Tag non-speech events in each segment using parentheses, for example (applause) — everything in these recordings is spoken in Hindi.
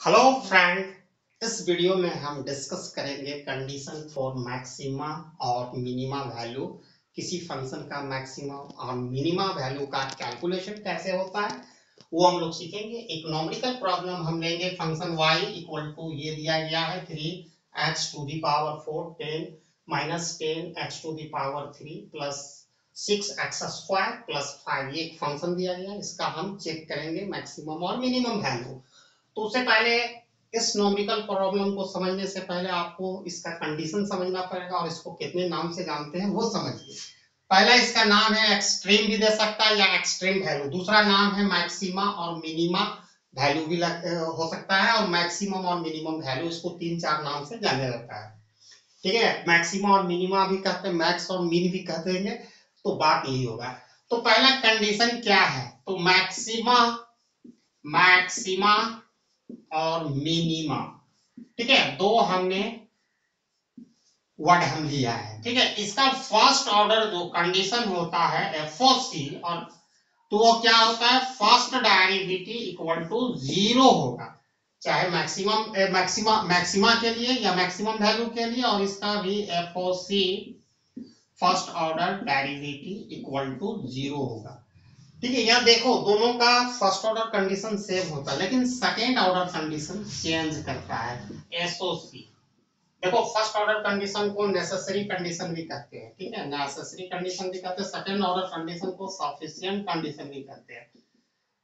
हेलो फ्रेंड इस वीडियो में हम डिस्कस करेंगे कंडीशन फॉर मैक्सिमा और मिनिमा वैल्यू किसी फ़ंक्शन का मैक्सिमा और मिनिमा वैल्यू का कैलकुलेशन कैसे होता है, वो हम लोग सीखेंगे। इकोनॉमिकल प्रॉब्लम हम लेंगे फ़ंक्शन y इक्वल टू ये दिया गया है three x to the power four ten minus ten x to the power three plus six x square plus five ये एक फ़ंक्शन दिया गया इसका हम चेक करेंगे मैक्सिमम और मिनिमम वैल्यू तो उससे पहले इस नॉमिकल प्रॉब्लम को समझने से पहले आपको इसका कंडीशन समझना पड़ेगा और इसको कितने नाम से जानते हैं वो समझिए। पहला इसका नाम है एक्सट्रीम भी दे सकता है या एक्सट्रीम वैल्यू दूसरा नाम है मैक्सिमा और मिनिमा वैल्यू भी लग, हो सकता है और मैक्सिमम और मिनिमम वैल्यू इसको तीन चार नाम से जाना जाता है। ठीक है? मैक्सिमा और मिनिमा भी कहते हैं मैक्स और मिन भी कहते हैं तो बात यही होगा। तो पहला कंडीशन क्या है? तो मैक्सिमा मैक्सिमा और मिनिमा ठीक है? दो हमने वर्ड हम लिया है। ठीक है? इसका फ़र्स्ट ऑर्डर जो कंडीशन होता है एफ़ और तो वो क्या होता है? First derivative equal to zero होगा। चाहे मैक्सिमम मैक्सिमा मैक्सिमा के लिए या मैक्सिमम वैल्यू के लिए और इसका भी f first order derivative equal to zero होगा। ठीक है यहाँ देखो, दोनों का फ़र्स्ट ऑर्डर कंडीशन सेम होता है, लेकिन सेकेंड ऑर्डर कंडीशन चेंज करता है एसओसी देखो फ़र्स्ट ऑर्डर कंडीशन को नेसेसरी कंडीशन भी कहते हैं, ठीक है? नेसेसरी कंडीशन भी कहते हैं सेकेंड ऑर्डर कंडीशन को सफिशियंट कंडीशन भी कहते हैं,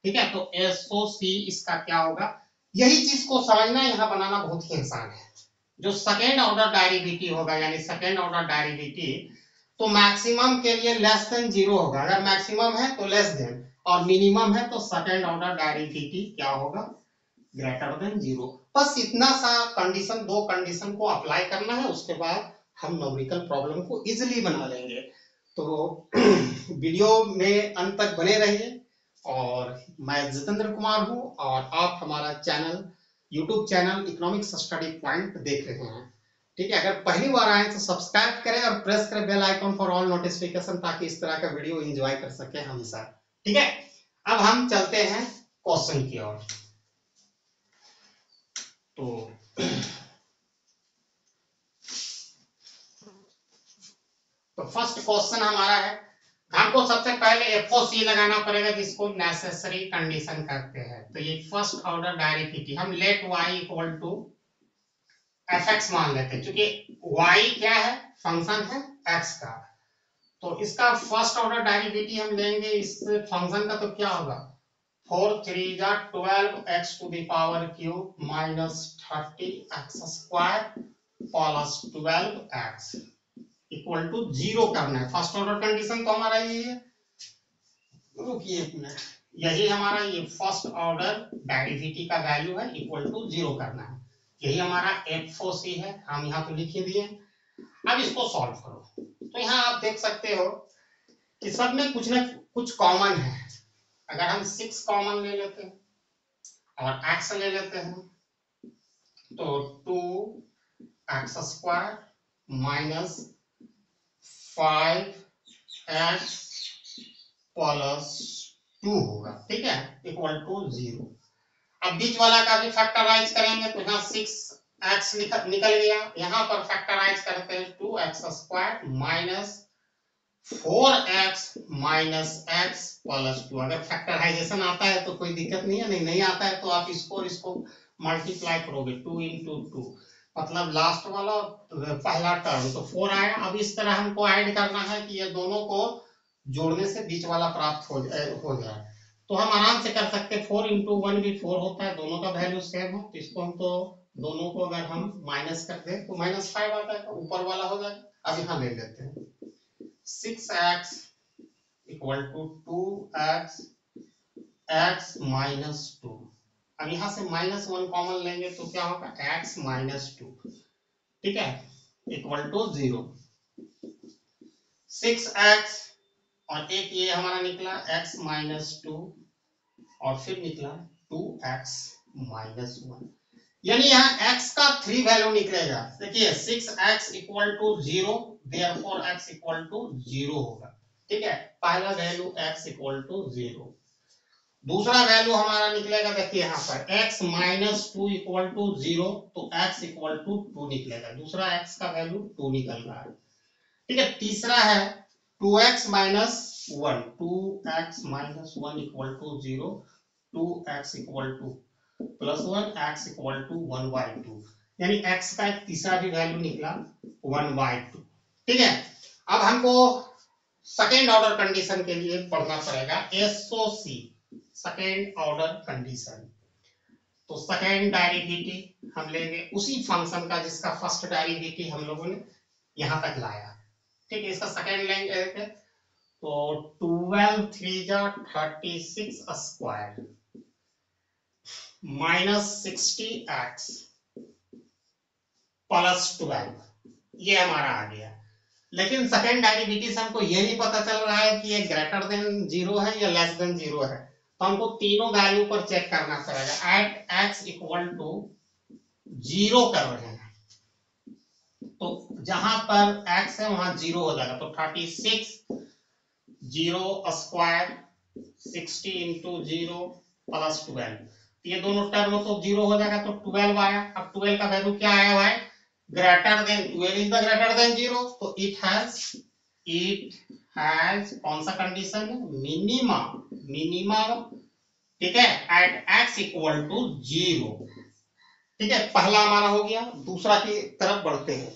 ठीक है? तो एसओसी इसका क्या होगा? यही चीज़ को समझना, यहाँ बनाना बहुत ही आसान है। जो सेकेंड ऑर्डर डेरिवेटिव होगा, यानी सेकेंड ऑर्डर डेरिवेटिव तो मैक्सिमम के लिए लेस देन ज़ीरो होगा। अगर मैक्सिमम है तो लेस देन और मिनिमम है तो सेकेंड ऑर्डर डेरिवेटिव क्या होगा? ग्रेटर देन ज़ीरो बस इतना सा कंडीशन दो कंडीशन को अप्लाई करना है, उसके बाद हम नोमरिकल प्रॉब्लम को इजिली बना लेंगे। तो (clears throat) वीडियो में अंत तक बने रहिए, और मैं जितेंद्र कुमार हूँ, और आप हमारा channel YouTube channel economics study point देख रहे हैं। ठीक है, अगर पहली बार आए तो सब्सक्राइब करें और प्रेस करें bell icon for all notification ताकि इस तरह का वीडियो एंजॉय कर सके हमेशा ठीक है, अब हम चलते हैं क्वेश्चन की ओर। तो तो फ़र्स्ट क्वेश्चन हमारा है, हमको सबसे पहले एफ़ सी लगाना पड़ेगा जिसको नेसेसरी कंडीशन करते हैं। तो ये फ़र्स्ट ऑर्डर डायरेक्टिविटी हम let y equal to f x मान लेते हैं क्योंकि वाई क्या है? फ़ंक्शन है एक्स का। तो इसका फ़र्स्ट ऑर्डर डेरिवेटिव हम लेंगे इस फ़ंक्शन का तो क्या होगा? फोर थ्री जा twelve x to the power cube minus thirty x square plus twelve x equal to zero करना है। फ़र्स्ट ऑर्डर कंडीशन तो हमारा यही है। रुकिए एक मिनट। यही हमारा ये फ़र्स्ट ऑर्डर डेरिवेटिव का वैल्यू है इक्वल टू ज़ीरो करना है। यही हमारा एफ़ सी है, हम यहाँ पे लिख दिए। अब इसको सॉल्व करो। तो यहाँ आप देख सकते हो कि सब में कुछ ना कुछ कॉमन है। अगर हम सिक्स कॉमन ले लेते हैं और एक्स ले लेते हैं तो two x square minus five x plus two होगा। ठीक है? इक्वल टू ज़ीरो अब बीच वाला का भी फैक्टराइज करेंगे तो यहाँ सिक्स एक्स निकल गया। यहाँ पर फैक्टराइज करते हैं two x square minus four x minus x plus two अगर फैक्टराइजेशन आता है तो कोई दिक्कत नहीं है, नहीं नहीं आता है तो आप इसको इसको मल्टीप्लाई करोगे टू इंटू टू मतलब लास्ट वाला पहला टर्म तो फोर आया। अब इस तरह हमको ऐड करना है कि ये दोनों को जोड़ने से बीच वाला प्राप्त हो जाए हो जाए। तो हम आराम से कर सकते हैं। फोर इंटू वन भी फोर होता है, दोनों का वैल्यू सेम है तो इसको हम तो दोनों को अगर हम माइनस कर दें तो माइनस फाइव आता है तो ऊपर वाला हो जाए अब यहाँ ले लेते हैं। Six x equal to two x x minus two अब यहाँ से माइनस वन कॉमन लेंगे तो क्या होगा? एक्स माइनस टू ठीक है? Equal to zero six x और एक ये हमारा निकला x माइनस टू और फिर निकला टू एक्स माइनस वन यानी यहाँ x का थ्री वैल्यू निकलेगा। देखिए six x equal to zero there four x equal to zero होगा। ठीक है? पहला value x equal to zero दूसरा वैल्यू हमारा निकलेगा, देखिए यहाँ पर, x minus two equal to zero तो x इक्वल टू टू निकलेगा। दूसरा x का वैल्यू टू निकल रहा है। ठीक है? तीसरा है two x minus one two x minus one equal to zero two x equal to plus one x equal to one by two यानी x का एक तीसरा भी वैल्यू निकला वन बाई टू ठीक है? अब हमको सेकेंड ऑर्डर कंडीशन के लिए पढ़ना पड़ेगा. एसओसी सेकेंड ऑर्डर कंडीशन तो सेकेंड डायरेक्टिविटी हम लेंगे उसी फ़ंक्शन का जिसका फ़र्स्ट डायरेक्टिविटी हम लोगों ने यहाँ तक लाया। ठीक है इसका सेकेंड लेंगे तो ट्वेल्व थ्री जा thirty six square minus sixty x plus twelve ये हमारा आ गया। लेकिन सेकेंड डायरेक्टिव हमको ये नहीं पता चल रहा है कि ये ग्रेटर देन ज़ीरो है या लेस देन ज़ीरो है। तो हमको तीनों वैल्यू पर चेक करना पड़ेगा। At x equal to zero कर रहे हैं। तो जहाँ पर x है, वहाँ ज़ीरो हो जाएगा। तो thirty six zero square sixty into zero plus twelve ये दोनों टर्म तो ज़ीरो हो जाएगा तो ट्वेल्व आया। अब ट्वेल्व का वैल्यू क्या आया भाई? Greater than 12 is the greater than 0 तो it has it has कौन सा कंडीशन है? मिनिमा मिनिमा ठीक है? At x equal to zero ठीक है? पहला हमारा हो गया। दूसरा की तरफ़ बढ़ते हैं।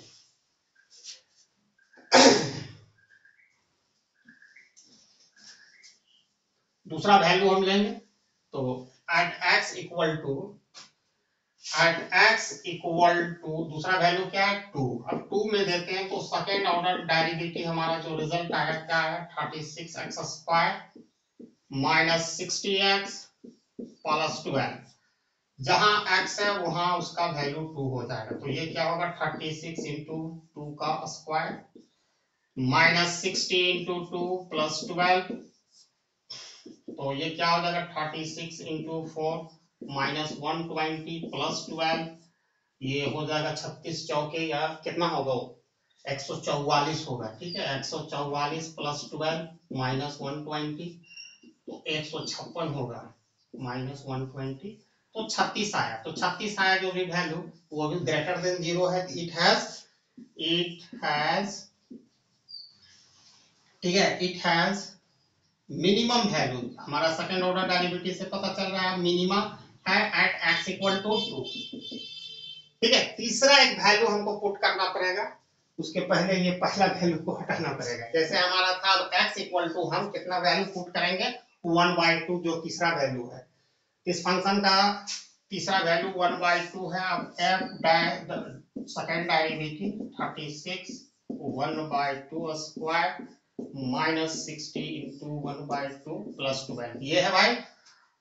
दूसरा वैल्यू हम लेंगे तो at x equal to at x equal to दूसरा वैल्यू क्या है? टू अब टू में देते हैं तो सेकेंड ऑर्डर डेरिवेटिव हमारा जो रिज़ल्ट आया क्या है? Thirty six x square minus sixty x plus twelve जहाँ x है, वहाँ उसका वैल्यू टू हो जाएगा। तो ये क्या होगा? थर्टी सिक्स इंटू टू का square minus sixty into two plus twelve तो ये क्या हो जाएगा? Thirty six into four minus one twenty plus twelve ये हो जाएगा छत्तीस चौके या कितना होगा वो? एक सौ चौवालीस होगा, ठीक है? एक सौ चौवालीस plus twelve minus one twenty तो एक सौ छप्पन होगा माइनस वन ट्वेंटी तो छत्तीस आया। तो छत्तीस आया जो भी वैल्यू वो भी ग्रेटर देन ज़ीरो है इट हैज़ इट हैज़ ठीक है? इट हैज़ मिनिमम वैल्यू हमारा सेकंड ऑर्डर डेरिवेटिव से पता चल रहा है मिनिमम है at x equal to two ठीक है, तीसरा एक वैल्यू हमको पुट करना पड़ेगा। उसके पहले ये पहला वैल्यू को हटाना पड़ेगा। जैसे हमारा था एक्स इक्वल टू हम कितना वैल्यू पुट करेंगे? वन बाई टू जो तीसरा वैल्यू है। इस फ़ंक्शन का तीसरा वैल्यू वन बाई टू है। अब f second derivative thirty six one by two square minus sixty into one by two plus twelve ये है भाई।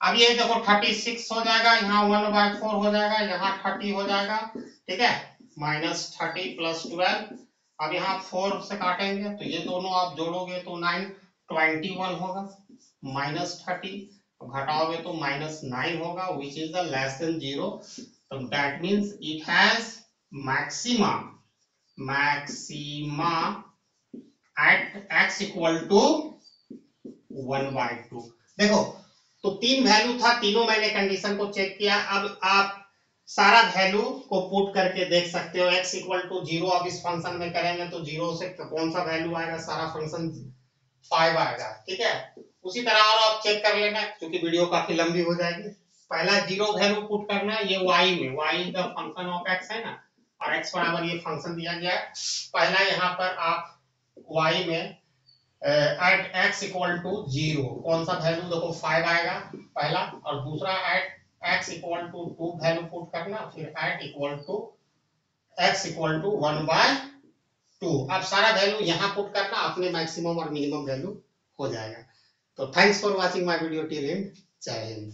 अब ये देखो थर्टी सिक्स हो जाएगा, यहाँ वन बाय फोर हो जाएगा, यहाँ थर्टी हो जाएगा, ठीक है? Minus thirty plus twelve. अब यहाँ फोर से काटेंगे तो ये दोनों आप जोड़ोगे तो नाइन, ट्वेंटी वन होगा, माइनस थर्टी। घटाओगे तो माइनस नाइन होगा which is the less than zero तो that means it has maxima maxima at x equal to one by two देखो तो तीन वैल्यू था, तीनों मैंने कंडीशन को चेक किया। अब आप सारा वैल्यू को पुट करके देख सकते हो। x इक्वल टू ज़ीरो अब इस फ़ंक्शन में करेंगे तो ज़ीरो से कौन सा वैल्यू आएगा? सारा फ़ंक्शन फाइव आएगा। ठीक है? उसी तरह और आप चेक कर लेना, क्योंकि वीडियो काफ़ी लंबी हो जाएगी। पहला ज़ीरो वैल्यू पुट करना, ये y में, y the function of x है ना? और x बराबर ये फ़ंक्शन दिया गया है। पहला यहाँ पर आप y में at x equal to zero कौन सा वैल्यू देखो फाइव आएगा पहला और दूसरा at x equal to two value put करना, फिर at equal to x equal to one by two अब सारा वैल्यू यहाँ पुट करना, अपने मैक्सिमम और मिनिमम वैल्यू हो जाएगा। तो thanks for watching my video till जय हिंद